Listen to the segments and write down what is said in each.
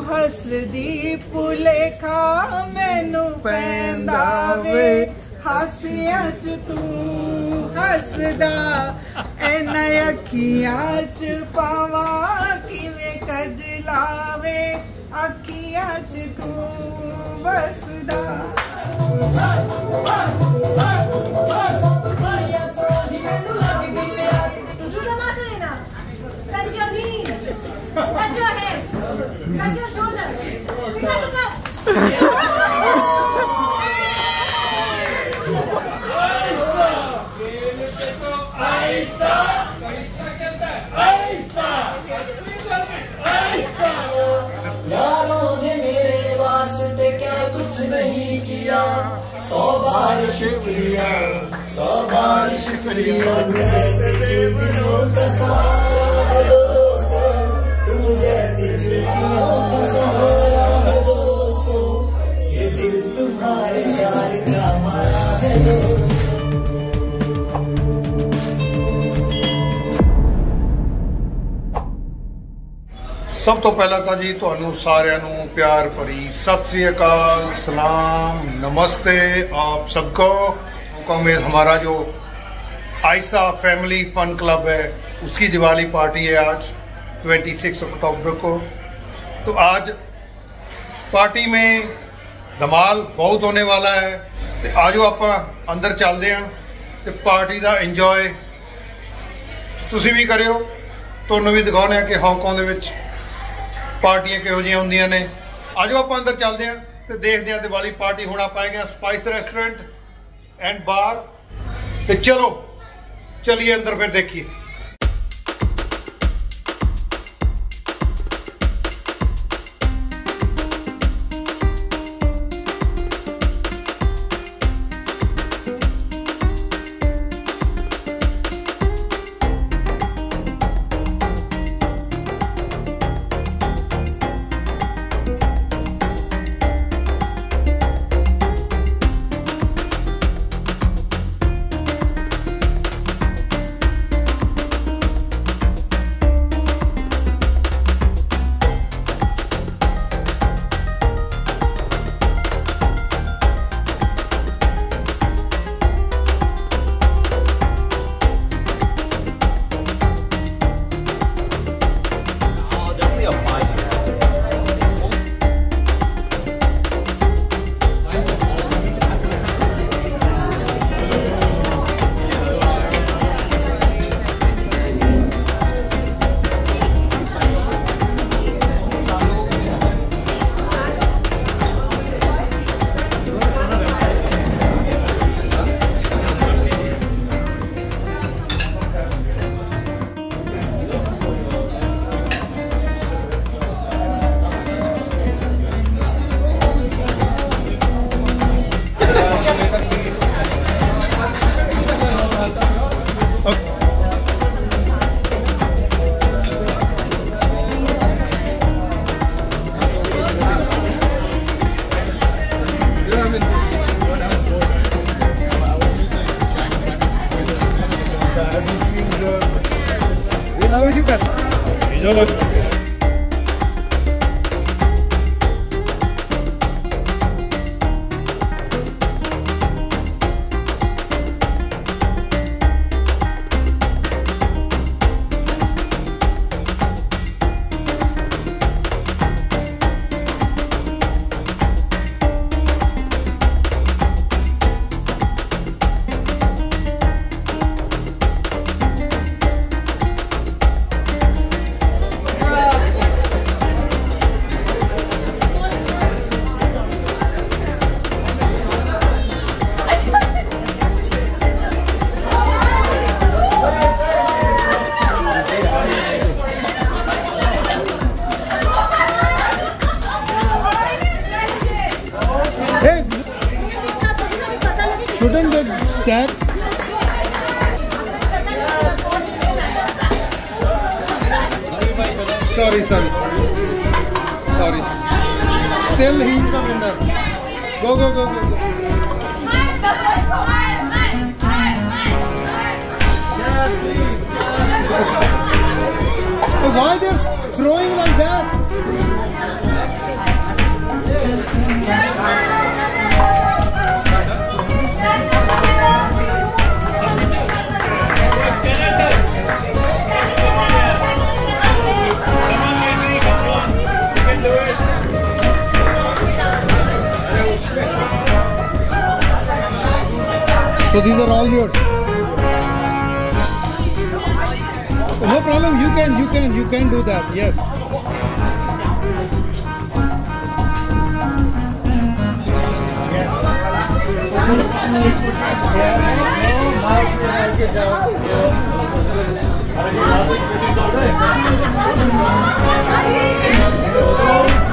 ਹੱਸਦੀ ਭੁਲੇਖਾ ਮੈਨੂੰ ਪੈਂਦਾ ਵੇ ਹਾਸਿਆਂ ਚ ਤੂੰ ਹੱਸਦਾ ਐਨਾ ਅੱਖੀਆਂ ਚ ਪਾਵਾਂ ਕਿਵੇਂ ਕਜਲਾਵੇ ਅੱਖੀਆਂ ਚ ਤੂੰ ਵਸਦਾ Do the Macarena. Touch your knees. Touch your head. Touch your shoulders. Pick up, pick up. यारों ने मेरे वास्ते क्या कुछ नहीं किया सौ बार शुक्रिया सौ बार शुक्रिया जैसे जुतियों का सहारा ਸਭ ਤੋਂ ਪਹਿਲਾਂ ਤਾਂ ਜੀ ਤੁਹਾਨੂੰ ਸਾਰਿਆਂ ਨੂੰ ਪਿਆਰ ਭਰੀ सत श्री अकाल सलाम नमस्ते आप सबको मौका में हमारा जो आयसा फैमिली फन क्लब है उसकी दिवाली पार्टी है आज 26 अक्टूबर को तो आज ਪਾਰਟੀ में ਧਮਾਲ ਬਹੁਤ ਹੋਣੇ ਵਾਲਾ ਹੈ ਤੇ ਆਜੋ ਆਪਾਂ ਅੰਦਰ ਚੱਲਦੇ ਆਂ ਤੇ ਪਾਰਟੀ ਦਾ ਇੰਜੋਏ ਤੁਸੀਂ ਵੀ ਕਰਿਓ ਤੁਹਾਨੂੰ ਵੀ ਦਿਖਾਉਂਦੇ ਆ ਕਿ ਹਾਂਗਕਾਂਗ ਦੇ ਵਿੱਚ ਪਾਰਟੀਆਂ ਕਿਹੋ ਜਿਹੀਆਂ ਹੁੰਦੀਆਂ ਨੇ ਆਜੋ ਆਪਾਂ ਅੰਦਰ ਚੱਲਦੇ ਆਂ ਤੇ ਦੇਖਦੇ ਆਂ ਦੀਵਾਲੀ ਪਾਰਟੀ ਹੁਣ ਆਪਾਂ ਆਏਗੇ ਸਪਾਈਸ ਰੈਸਟੋਰੈਂਟ ਐਂਡ ਬਾਰ ਤੇ ਚਲੋ ਚਲਿਏ ਅੰਦਰ ਫਿਰ ਦੇਖੀਏ So these are all yours. No problem. You can, you can, you can do that. Yes.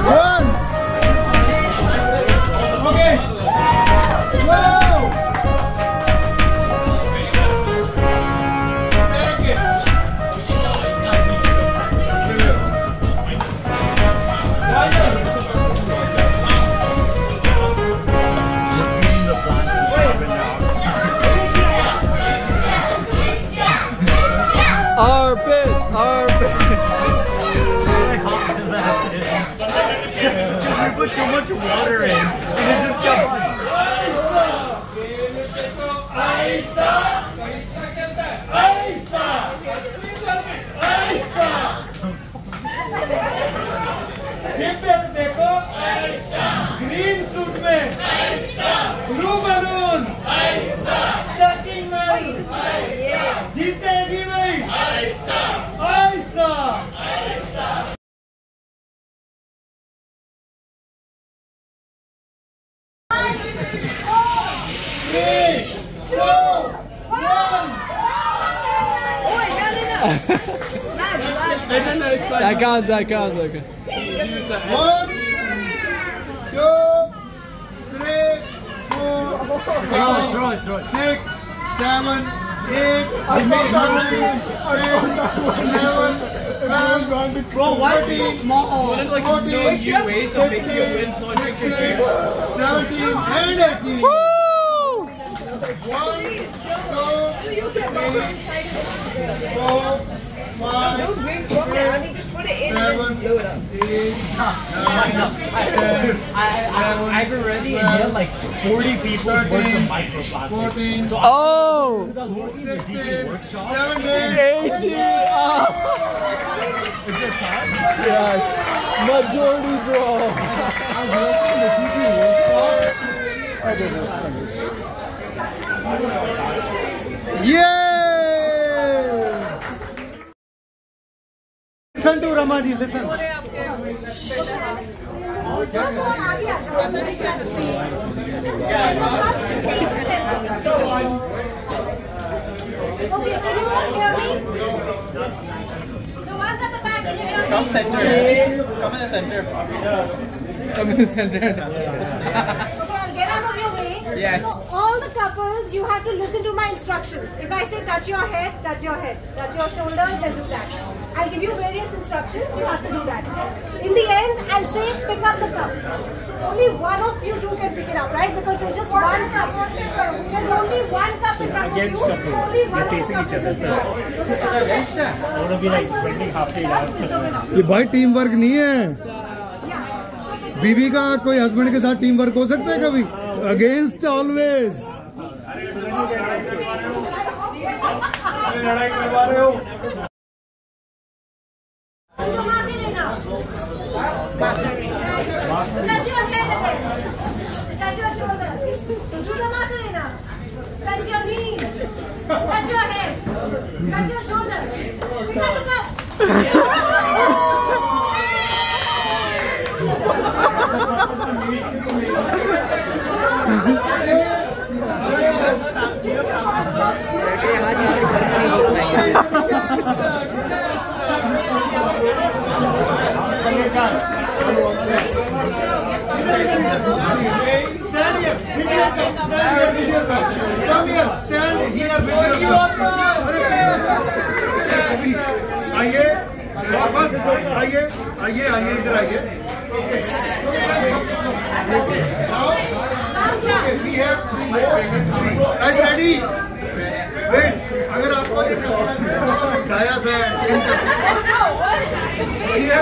One. Much water in, and it just kept. That counts, that counts, okay. One, two, three, four, five, Throw it, throw it. six, seven, eight, nine, ten, eleven, twelve, Bro, why is it so small? Wouldn't like fourteen, know you ways of making you win so much sixteen, seventeen, and eighteen. One, two, three, four, five, Don't drink from there, honey. I've already inhaled like 40 people worth of microplastics. so oh! Working 16, the DP workshop. 17, 18! Oh! Is there time? Yeah. Majority, bro! I was working the DP workshop. I don't. Yeah! Listen to Ramaji, listen. Okay, can you all hear me? The ones at the back, can you hear me? Come center. Come in the center. Come in the center. Okay, I'll get out of your way. Yes. So all the couples, you have to listen to my instructions. If I say touch your head, touch your head. Touch your shoulders, then do that. I'll give you various instructions. You have to do that. In the end, I'll say pick up the cup. Only one of you two can pick it up, right? Because there's just one cup. There's only one cup in front of you. Against couple. Only one They're facing cup each is other. with you. I want to be like bending halfway down. ये भाई team work नहीं है बीवी का कोई husband के साथ team work हो सकता है कभी against always on, get it now. Touch your shoulders. Pick up the cup. यहाँ चीज़ें फ़र्क नहीं होता है Stand here, video come, stand here, video come. Come here, stand here, video come. आइए वापस आइए आइए आइए इधर आइए ओके we अगर आपको ये कपड़ा सा है सही है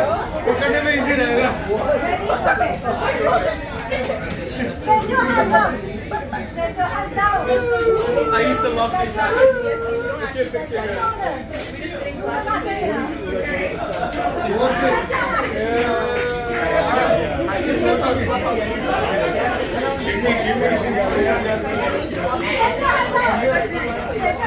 पकड़ने में इजी रहेगा. I used to love Stretch your hands. You should fix your Okay. Stretch your hands out.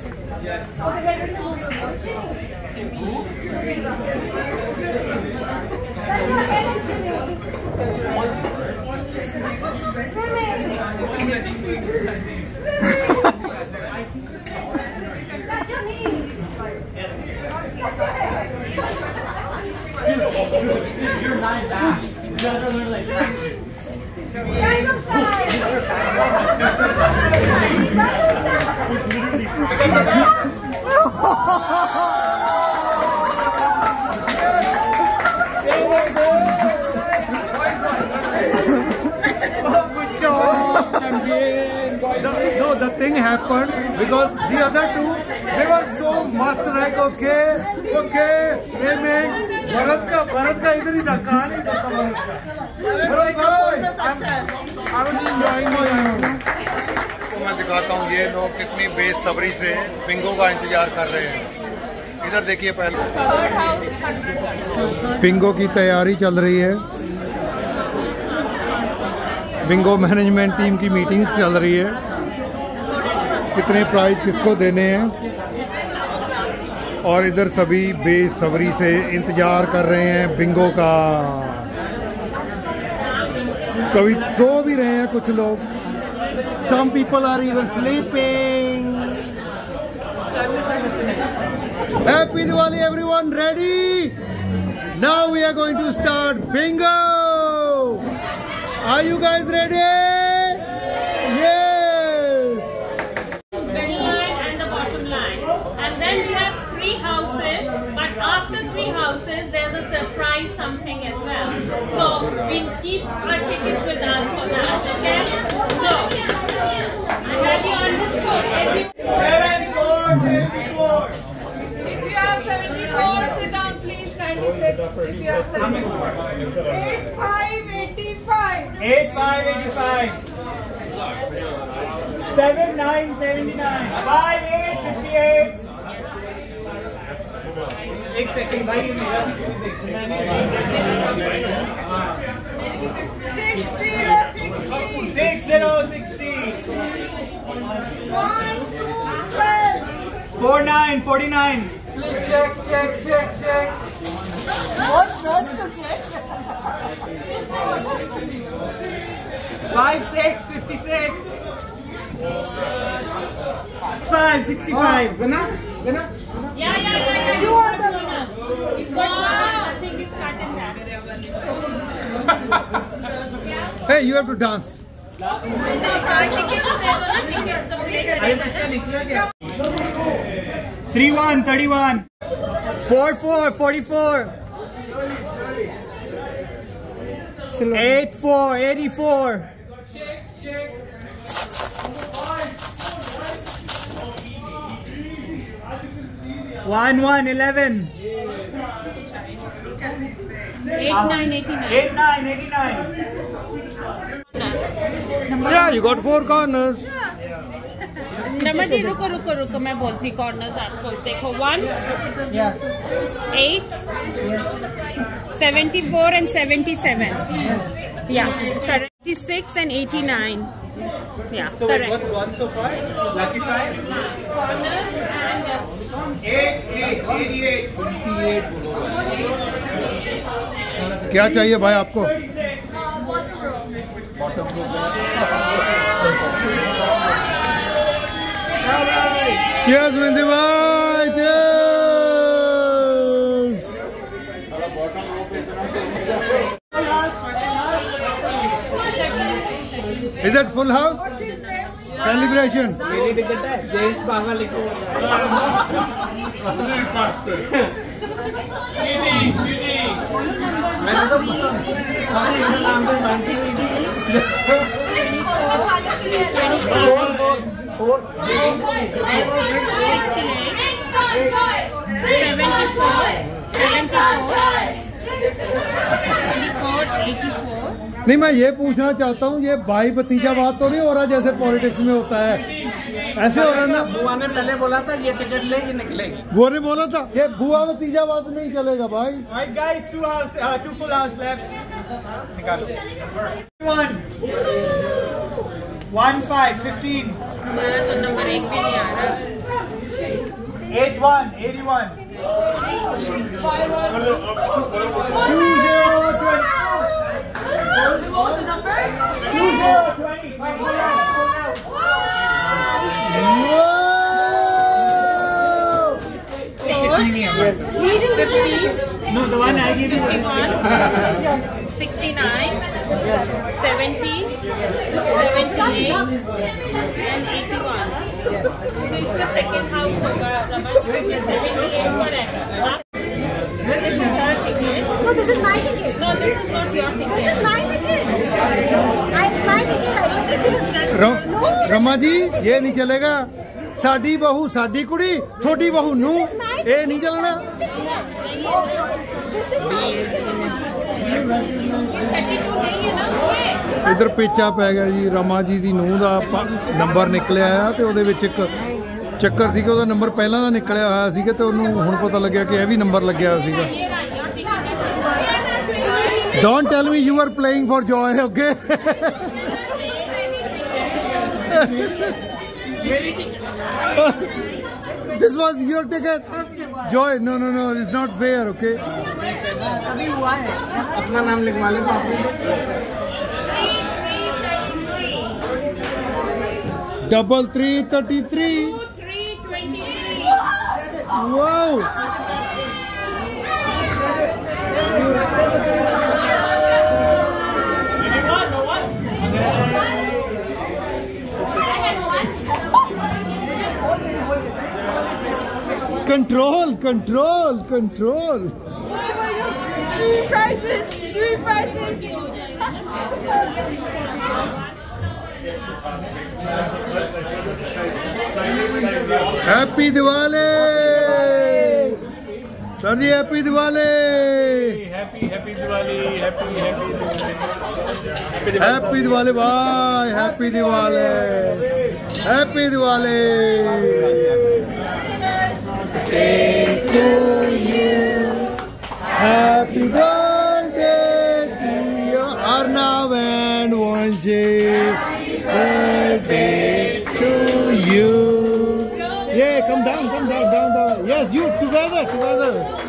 You're not back. You guys are literally like happened because the other two, they were so must like, okay, okay, amen. Bharat का भरत का इधर ही था कहाँ नहीं था। भरत का भरत भाई। I was enjoying my तो मैं दिखाता हूँ ये लोग कितनी बेसब्री से पिंगो का इंतज़ार कर रहे हैं। इधर देखिए पहले। पिंगो की तैयारी चल रही है। बिंगो मैनेजमेंट टीम की मीटिंग्स चल रही है। कितने प्राइज किसको देने हैं? और इधर सभी बेसब्री से इंतज़ार कर रहे हैं बिंगो का। कभी सो भी रहे हैं कुछ लोग। Some people are even sleeping happy Diwali everyone ready now we are going to start bingo Are you guys ready? 8585. 7979. 5858. एक सेकंड भाई ये मेरा भी Six zero sixty. Four nine forty nine. Please check, check, check, check. Five six fifty six. Five sixty five. Winner, oh, winner. Yeah, yeah, yeah, yeah. You are the winner. Wow. Ah, Nothing is cut and wrapped. Hey, you have to dance. Three one thirty one. Four four forty four. Eight four eighty four. One one eleven. Eight nine eighty nine. Eight nine eighty nine. Yeah, you got four corners. नमा जी रुको रुको रुको मैं बोलती corners आपको देखो one eight seventy four and seventy seven या correct 86 and 89. Yeah, so correct. what's gone so far? Lucky five? Corners and... Eight, eight, eighty-eight. क्या चाहिए भाई आपको Cheers, Vindy भाई, cheers! Is that full house? Celebration. Jayesh बाबा लिखो मैंने तो मेरा नाम तो मानती नहीं मैं ये पूछना चाहता हूँ ये भाई भतीजावाद तो नहीं हो रहा जैसे पॉलिटिक्स में होता है ऐसे हो रहा है ना बुआ ने पहले बोला था ये टिकट लेगी निकलेगी वो ने बोला था ये बुआ भतीजावाद नहीं चलेगा भाई Alright guys, two house, uh, two full house left. निकालो. One. One five fifteen. हमारा तो नंबर एक भी नहीं आ रहा Go to the first. No, the one I gave you. 51. 69. Yes. 70. Yes. 78. And 81. Yes. So the second house of Raman. Rama ji, ਇਹ ਨਹੀਂ ਚੱਲੇਗਾ। ਸਾਡੀ ਬਹੂ, ਸਾਡੀ ਕੁੜੀ ਥੋੜੀ ਬਹੂ ਨੂੰ ਇਹ ਨਹੀਂ ਚੱਲਣਾ। ਇਧਰ ਪੇਚਾ ਪੈ ਗਿਆ ਜੀ, ਰਮਾ ਜੀ ਦੀ ਨੂੰਹ ਦਾ ਨੰਬਰ ਨਿਕਲਿਆ ਆ ਤੇ ਉਹਦੇ ਵਿੱਚ ਇੱਕ ਚੱਕਰ ਸੀ ਕਿ ਉਹਦਾ ਨੰਬਰ ਪਹਿਲਾਂ ਦਾ ਨਿਕਲਿਆ ਹੋਇਆ ਸੀਗਾ ਤੇ ਉਹਨੂੰ ਹੁਣ ਪਤਾ ਲੱਗਿਆ ਕਿ ਇਹ ਵੀ ਨੰਬਰ ਲੱਗਿਆ ਸੀਗਾ। Don't tell me you are playing for joy okay This was your ticket. Joy, no, no, no, it's not fair, okay? अपना नाम लिखवा ले तो आपने Double three thirty-three. 323. Wow. Control, control, control. Three prices. Three prices. Happy Diwali sir ji happy Diwali Happy, happy Diwali. Happy, happy Diwali. Happy Diwali भाई to you. Happy birthday to your Arnav and Wanji. Happy birthday to you. Yeah, come down, come down, down, down. Yes, you together, together.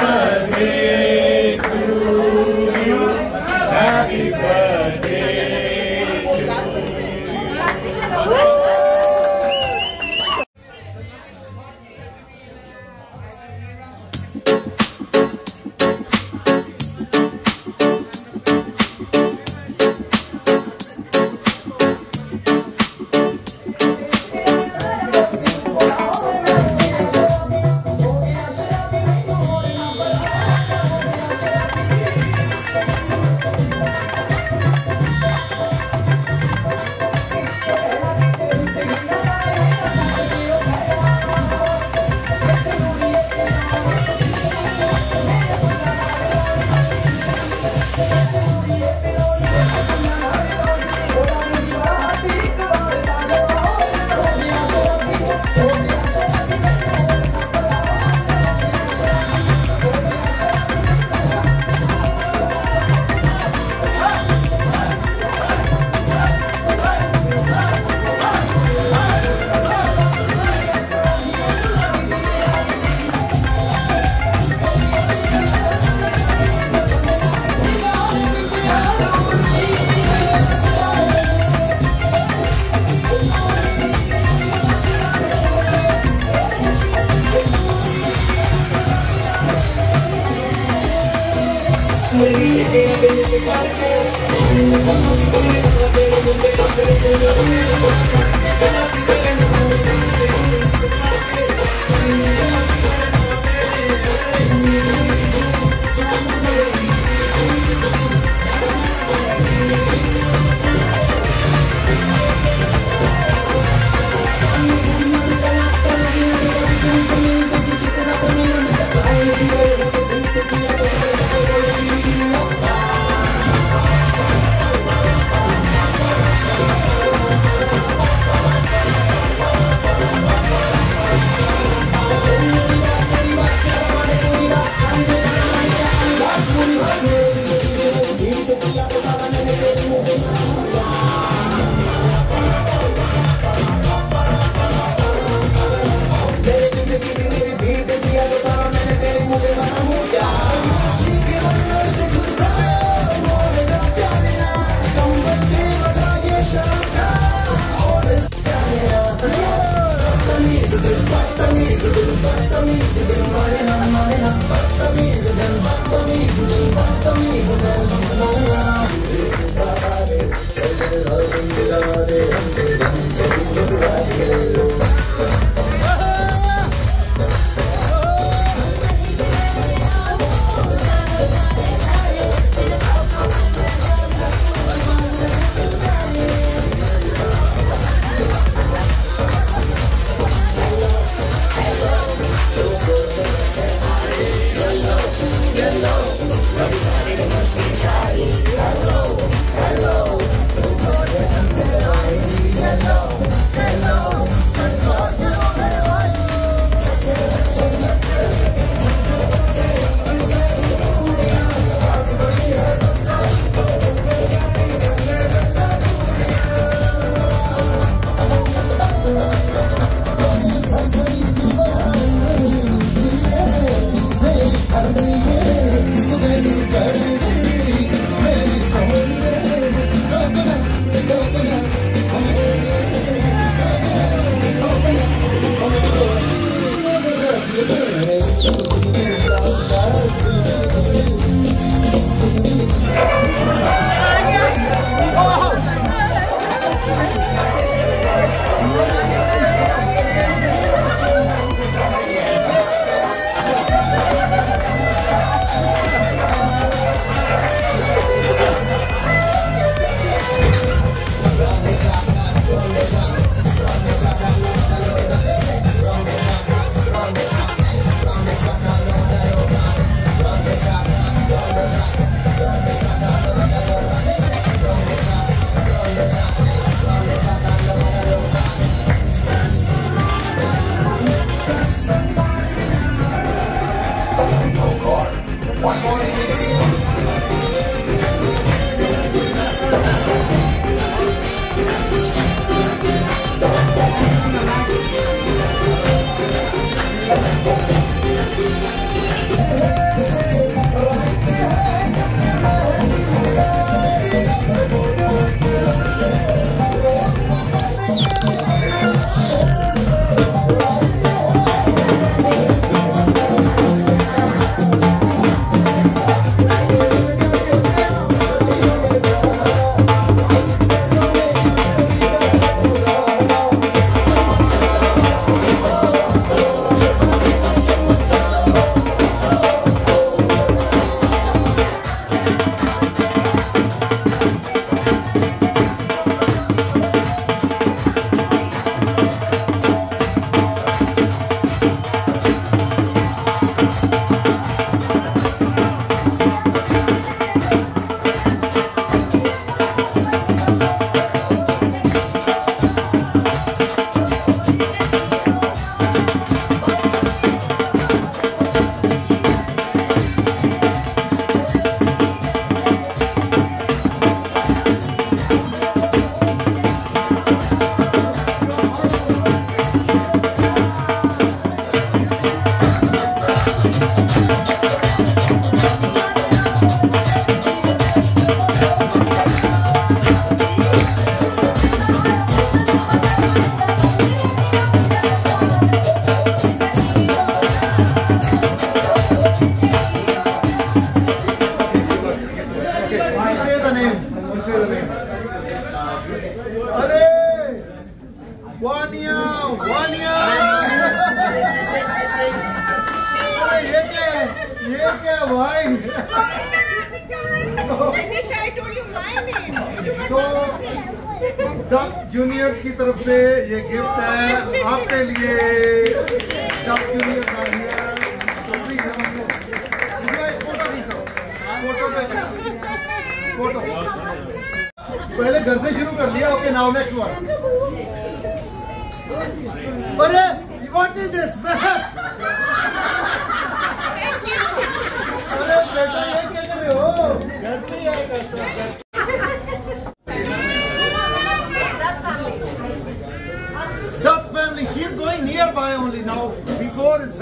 Muhammad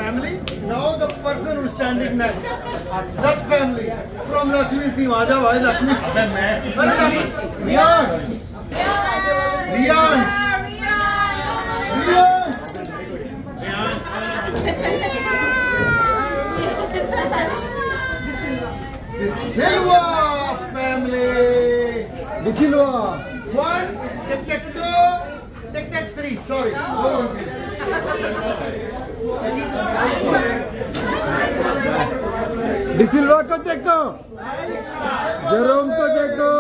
Family, now the person who is standing next. Duck family from Lakshmi Singh. Aja bhai Lakshmi. Riyan. Riyan. Riyan. The Silva family. The Silva. One tick tick two tick tick three sorry DeSilva को देखो। Jerome को देखो।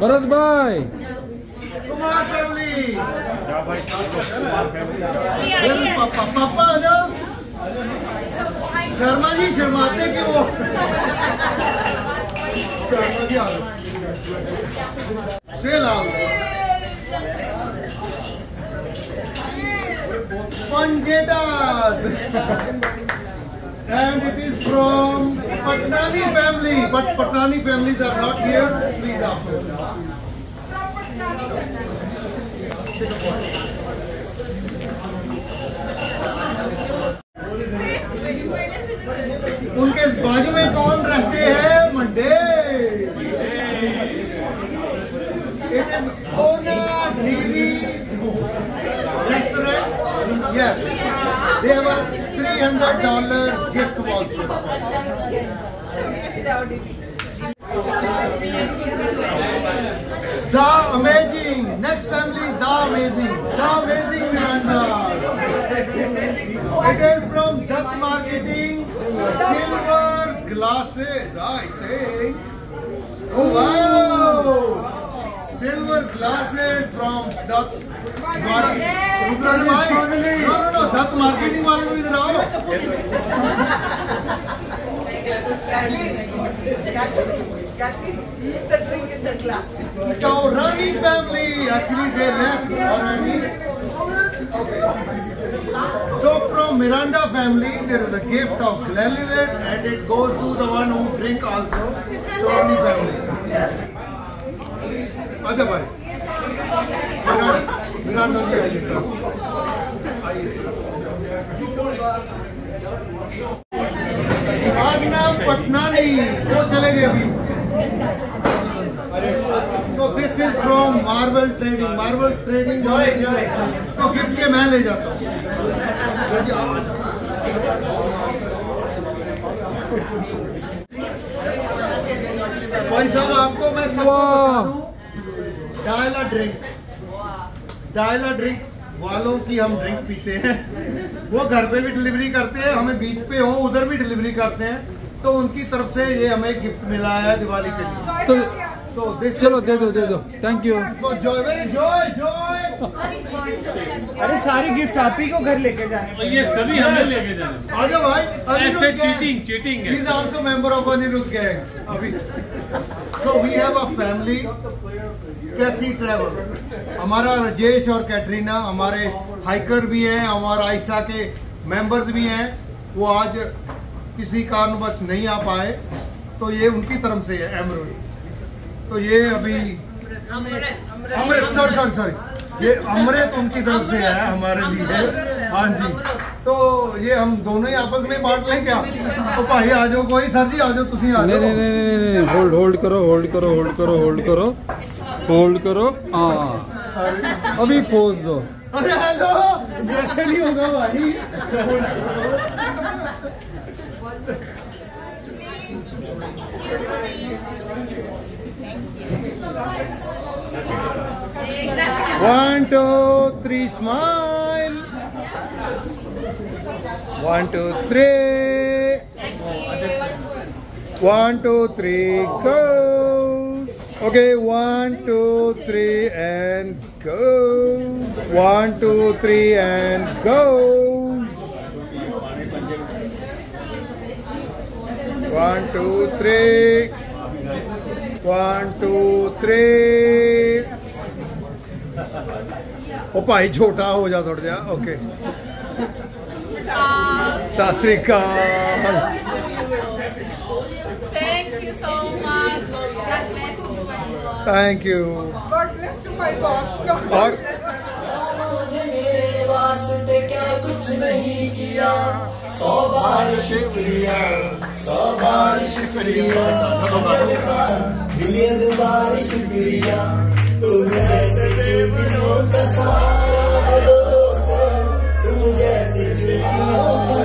भरत भाई। Hey, पापा आ जाओ शर्मा जी शर्माते क्यों हो शर्मा जी आ जाओ Say and it is from Patnani family. But Patnani families are not here. Please ask. उनके बाजू में कौन रहते हैं? Monday. It is restaurant yes they have a 300 dollar gift voucher. The amazing. Next family is the amazing. The amazing Miranda. It is from Duck Marketing. Silver glasses, I think. Oh wow! Silver glasses from Duck Marketing. No, no, no. Duck Marketing वाले को इधर आओ. Taurani family. Actually, they left already. Okay. So from Miranda family, there is a gift of Glenlivet and it goes to the one who drink also. Taurani family. Yes. अच्छा भाई Miranda Miranda जी आइए sir आइए sir आज नाम पटनानी वो चले गए अभी from marble trading marble trading जो है तो गिफ्ट ये मैं ले जाता हूँ। भाई साहब आपको मैं सबको बता दूँ। डायला ड्रिंक। डायला ड्रिंक वालों की हम ड्रिंक पीते हैं। वो घर पे भी डिलीवरी करते हैं हमें बीच पे हो उधर भी डिलीवरी करते हैं। तो उनकी तरफ़ से ये हमें गिफ्ट मिला है दिवाली के लिए। तो चलो दे दो दे दो thank you So joy, very joy, joy. अरे सारी गिफ्ट आप ही को घर लेके जाने ये सभी हमें लेके जाना आजा भाई ऐसे cheating, cheating है। He is also member of Anirudh gang. अभी So we have a family. Cathy travel हमारा राजेश और कैटरीना हमारे हाइकर भी हैं हमारा आयशा के मेंबर्स भी हैं वो आज किसी कारणवश नहीं आ पाए तो ये उनकी तरफ़ से है एमरोड तो ये अभी अमृत सॉरी सॉरी सॉरी ये अमृत उनकी तरफ़ से है हमारे लिए। हाँ जी। तो ये हम दोनों ही आपस में बांट लें क्या? तो भाई आ जाओ कोई सर जी आ जाओ तुम आ नहीं नहीं जाओ। नहीं नहीं नहीं होल्ड होल्ड करो होल्ड करो होल्ड करो होल्ड करो। होल्ड करो हाँ। अभी पोज दो। अरे हेलो। जैसे नहीं होगा भाई। One, two, three, smile. One, two, three. One, two, three, go. Okay, one, two, three, and go. One, two, three, and go. One, two, three. One, two, three. ਉਹ ਭਾਈ ਛੋਟਾ ਹੋ ਜਾ ਥੋੜਾ ਜਿਹਾ okay Sat Sri Akal Thank you so much. God bless you. Thank you God bless to my boss. और मेरे वास्ते क्या कुछ नहीं किया सौ बार शुक्रिया सौ बार शुक्रिया मिलियन बार शुक्रिया तुम जैसे चूतियों का सारा दोस्तों तुम जैसे चूतियों का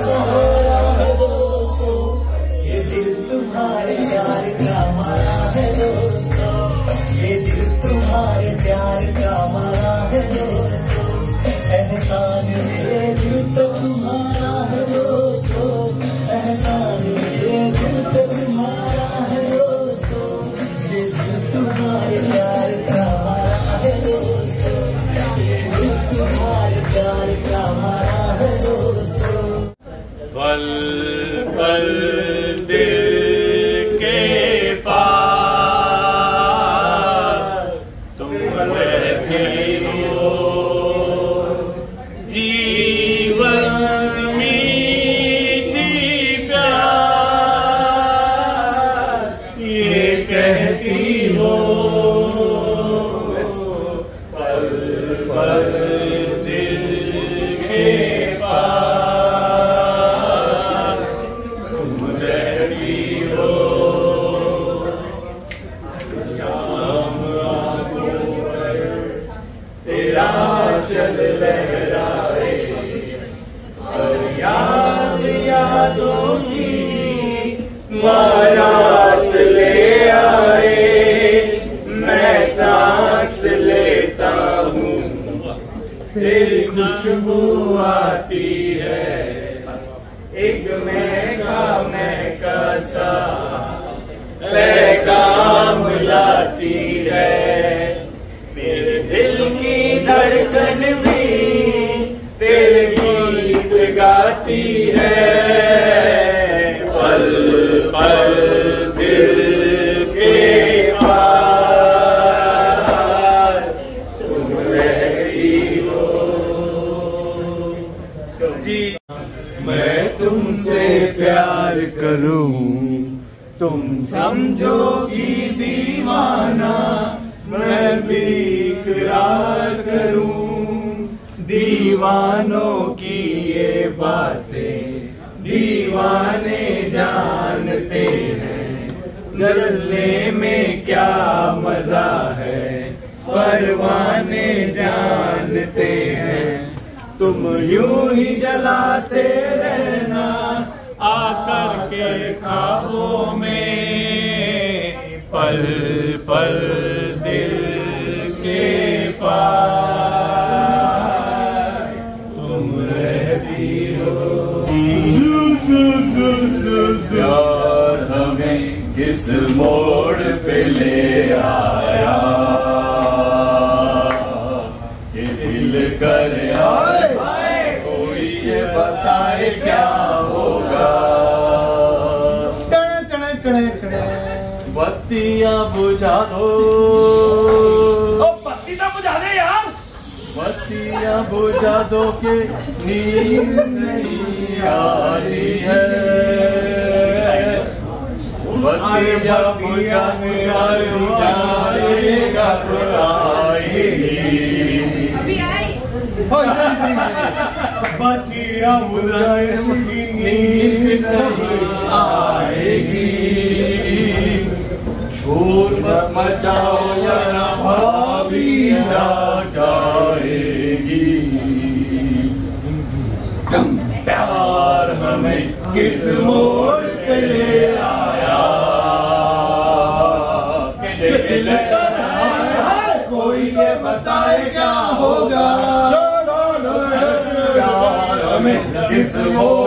प्यार करूँ, तुम समझोगी दीवाना, मैं भी इकरार करूँ। दीवानों की ये बातें, दीवाने जानते हैं। जलने में क्या मज़ा है, परवाने जानते हैं। तुम यूँ ही जलाते रहना आकर के खाबों में पल पल दिल के पास तुम रहती हो। प्यार हमें किस मोड़ पे ले आया? दिल कर आए, कोई ये बताए बत्तियाँ बुझा दो। बत्ती तो बुझा दे यार। बत्तियाँ बुझा दो के नींद नहीं आती है। बत्तियाँ बुझा बुझाएगा आएगी अभी आई। बचिया बुझाए नींद नहीं आएगी। शोर मत मचाओ जरा भाभी जा जाएगी प्यार हमें किस मोड़ पे ले आया कि दिल का कोई ये बताए क्या होगा प्यार हमें जिस मोड़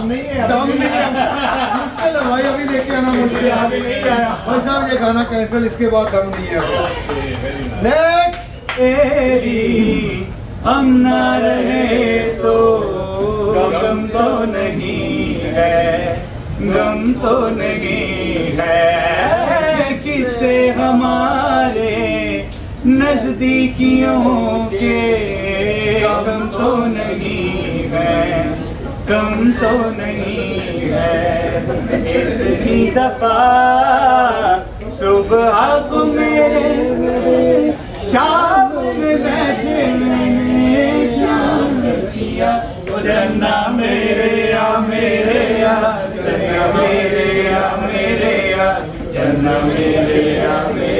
दम नहीं है दम अभी नहीं है। मुश्किल है भाई अभी लेके आना मुश्किल है अभी नहीं गया भाई साहब ये गाना कैंसिल इसके बाद दम नहीं है। नेक्स्ट तेरी हम न रहे तो गम तो नहीं है गम तो नहीं है किससे हमारे नजदीकियों के गम तो नहीं कम तो नहीं है। इतनी दफ़ा सुबह को मेरे शाम मैंने शाम किया जन्ना मेरे या मेरे या मेरे या मेरे जन्ना मेरे या मेरे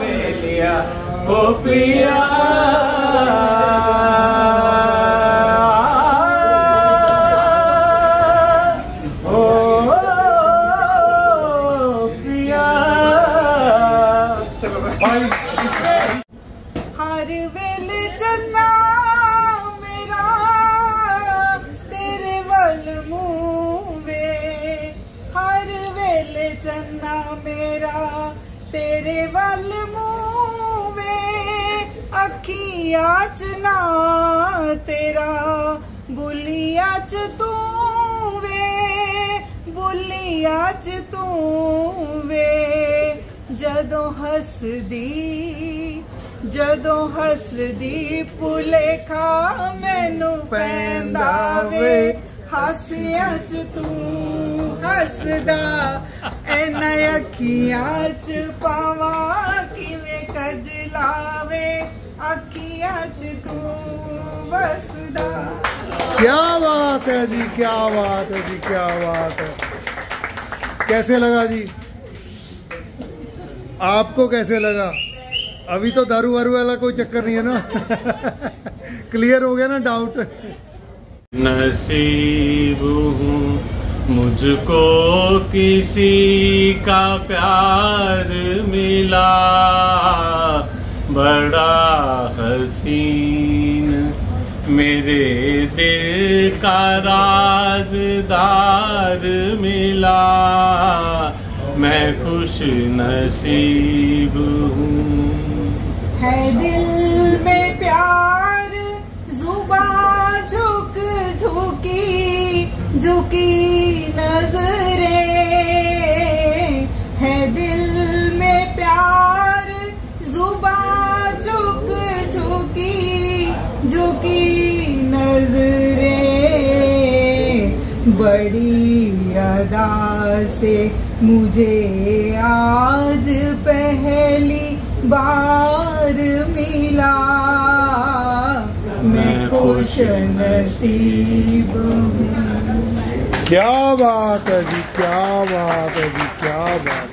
मेरे या बेलिया ओ वेल चन्ना मेरा ਤੇਰੇ ਵੱਲ ਮੂਵੇ ਅੱਖੀਆਂ ਚ ਨਾ ਤੇਰਾ ਬੁਲੀਆਂ ਚ ਤੂੰ ਵੇ ਬੁਲੀਆਂ ਚ ਤੂੰ ਵੇ ਜਦੋਂ ਹੱਸਦੀ ਜਦੋਂ ਹੱਸਦੀ ਭੁਲੇਖਾ ਮੈਨੂੰ ਪੈਂਦਾ ਵੇ। ਹੱਸਿਆ ਚ ਤੂੰ ਹੱਸਦਾ। नय च पावा किवें कजलावे अखियाँ च तू बसदा क्या बात है जी क्या बात है जी क्या बात है। कैसे लगा जी? आपको कैसे लगा? अभी तो दारू वारू वाला कोई चक्कर नहीं है ना? क्लियर हो गया ना डाउट नसीब हूँ मुझको किसी का प्यार मिला। बड़ा हसीन मेरे दिल का राजदार मिला। मैं खुश नसीब हूँ। है दिल में प्यार जुबा झुक झुकी झुकी नजरे है दिल में प्यार जुबा झुक झुकी झुकी नजरे बड़ी अदा से मुझे आज पहली बार मिला। मैं खुश नसीब हूँ। क्या बात है जी क्या बात है जी क्या बात